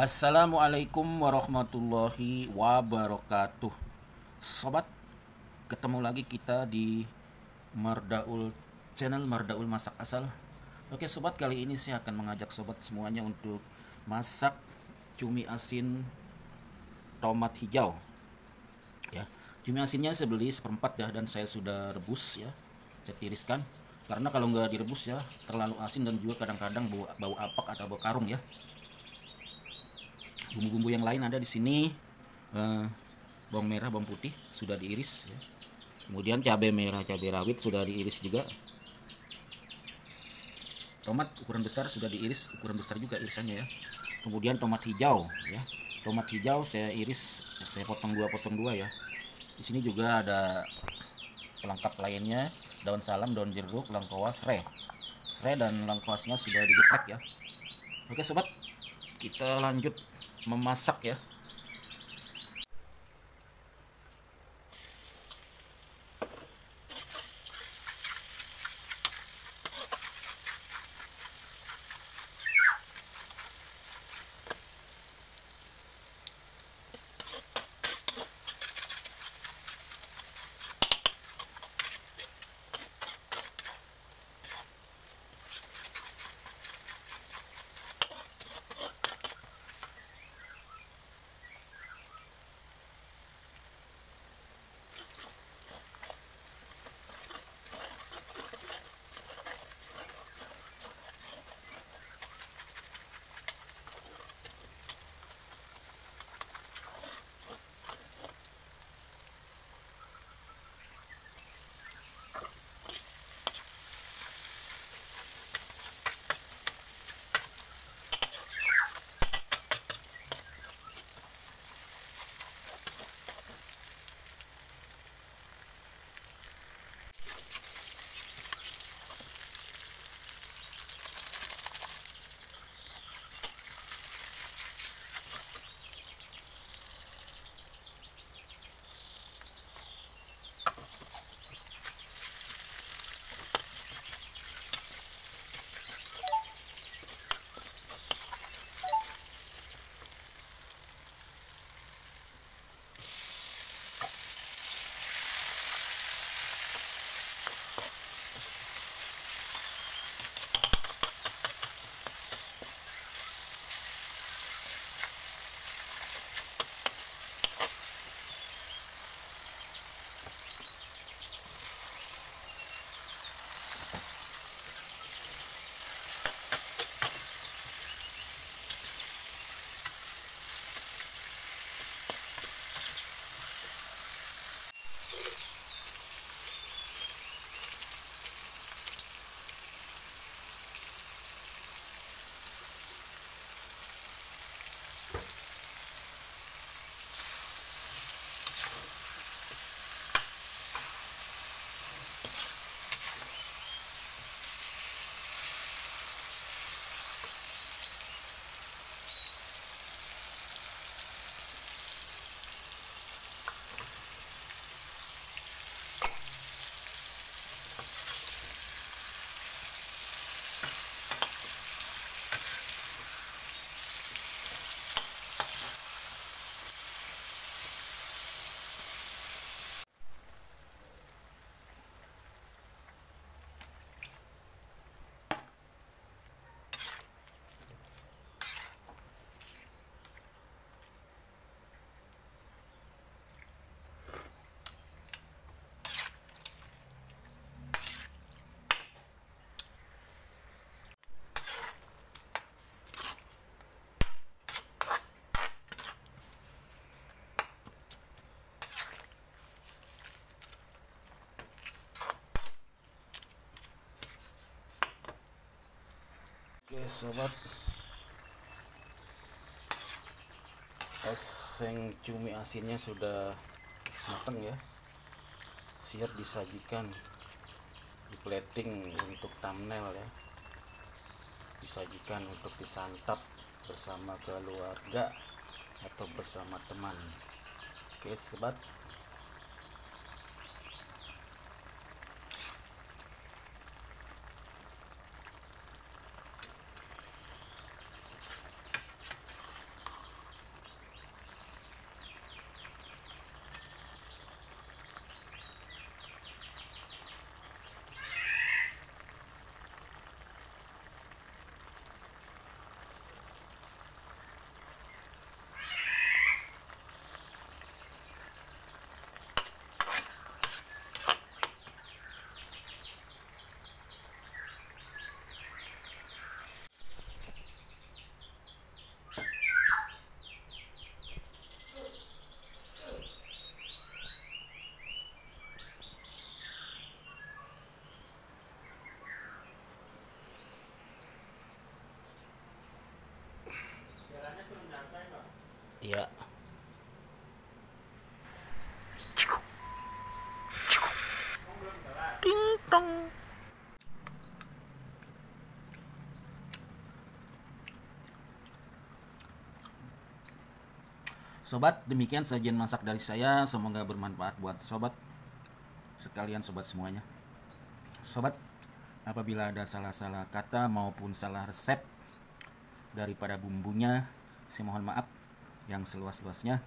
Assalamualaikum warahmatullahi wabarakatuh. Sobat Ketemu lagi kita di Mardaul Channel Mardaul Masak Asal. Oke sobat kali ini saya akan mengajak sobat semuanya untuk Masak cumi asin tomat hijau. Ya Cumi asinnya saya beli seperempat ya Dan saya sudah rebus ya. Saya tiriskan. Karena kalau nggak direbus ya terlalu asin dan juga kadang-kadang bau, bau apak atau bau karung ya bumbu-bumbu yang lain ada di sini. Eh, bawang merah bawang putih sudah diiris ya. kemudian cabai merah cabai rawit sudah diiris juga. Tomat ukuran besar sudah diiris ukuran besar juga irisannya ya. Kemudian tomat hijau ya. Tomat hijau saya iris saya potong dua potong dua ya. Di sini juga ada pelengkap lainnya. Daun salam daun jeruk lengkuas serai serai dan lengkuasnya sudah digeprek ya. Oke sobat. Kita lanjut memasak ya Oke sobat. Oseng cumi asinnya sudah matang ya. Siap disajikan Di plating untuk thumbnail ya. Disajikan untuk disantap bersama keluarga Atau bersama teman. Oke sobat ya ting tong Sobat, demikian sajian masak dari saya. Semoga bermanfaat buat sobat sekalian sobat semuanya. Sobat, apabila ada salah-salah kata maupun salah resep daripada bumbunya, saya mohon maaf yang seluas-luasnya.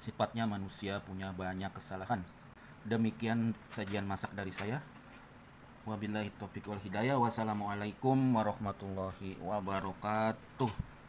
Sifatnya manusia punya banyak kesalahan. Demikian sajian masak dari saya. Wabillahi taufiq wal hidayah. Wassalamualaikum warahmatullahi wabarakatuh.